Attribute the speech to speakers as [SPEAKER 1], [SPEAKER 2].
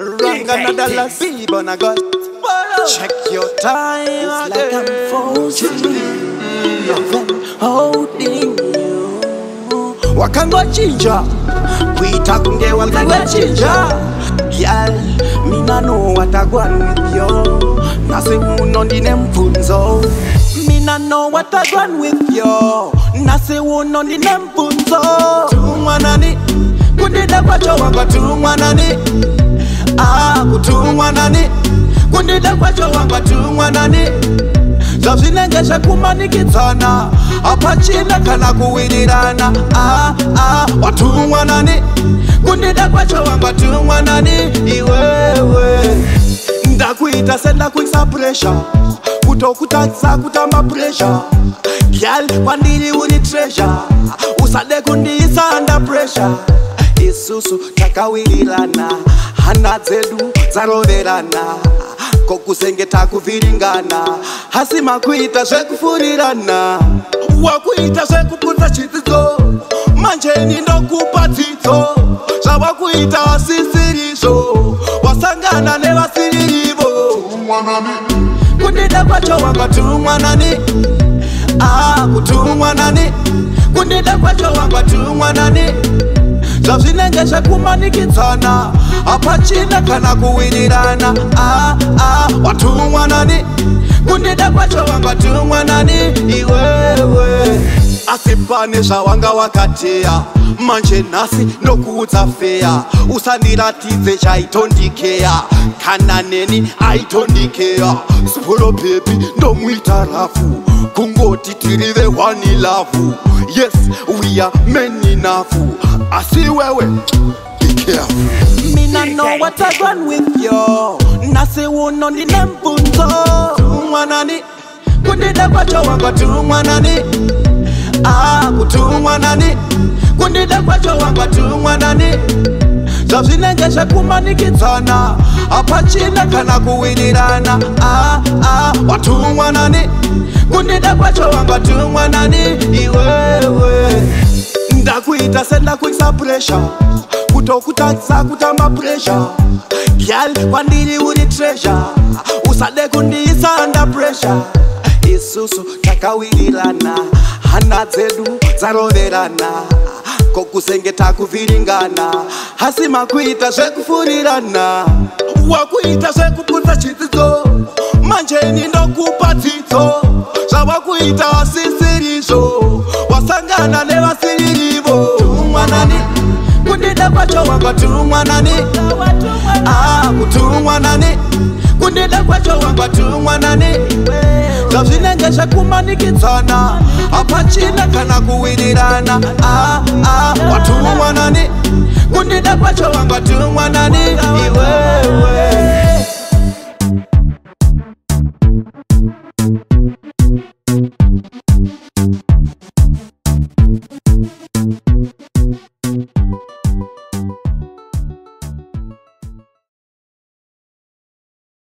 [SPEAKER 1] Wrong another last sleep on a gut. Check your time. It's like I'm frozen. Mm. holding you. What can Wakango chinja. Kuitakunge wakango chinja. Girl, mina know what I want with you. Nase unondine mfunzo. Mina know what I want with you. Nase unondine mfunzo. mwacho wanga tumwanani zvazvinengeshe kumanikidzana hapachina kana kuwirirana aa ah, ah, watumwanani kundida kwacho wanga tumwanani iwewe ndakuita sendakuisa puresha kutokutatisa kutamba puresha gyal kwandiri uli tresha usade kundiisa anda puresha isusu takawirirana hana dzedu dzaroverana kokusengeta kuviringana hasi makuita zvekufurirana wakuita zvekuputsa chidzidzo manjeni ndokupa dzidzo zvava kuita vasisirizvo wasangana nevasiririvo kundida kwacho wangatumwanani ah, kutumwanani kundida kwacho wangatumwanani ah, tiyeshe kumanikidzana hapachina kana kuwirirana ah, ah, watumwanani kundida kwacho wangatumwanani iwewe asi pane zvawanga wakateya manje nhasi nokuudza feya usandiratidze chaitondikeya kana neni aitondikeya sporobhebi ndomuita rafu kungoti tiri ve1 lavu yes we are men enough asi wewe mina no watagan with yo nasiwunondine mbunzo mwanani kundidakwachowangwatumwanani kutumwanani ah, kundidakwachowangwatumwanani zazinengesha kumanikitsana apachina kana kuwirirana watumwanani ah, ah, kundida kwacho wangatumwa nani iwewe ndakuita sendakuisa puresha kutokutangisa kutamba puresha gal kwandiri uri treasure usade kundiisa anda puresha isusu takawirirana hana dzedu dzaroverana kokusenge takuviringana hasi makuita zvekufurirana wakuita zvekuputsa chidzidzo manjeni ndokupa dzidzo kuita vasisirizvo wasangana nevasiririvo tuumwanani kundida kwacho wanga tuumwanani tuumwanani ah, kundida kwacho wanga tuumwanani zvazvinenge zvakumanikidzana hapachina kana kuwirirana ah, ah, watuumwanani kundida kwacho wanga tuumwanani iwewe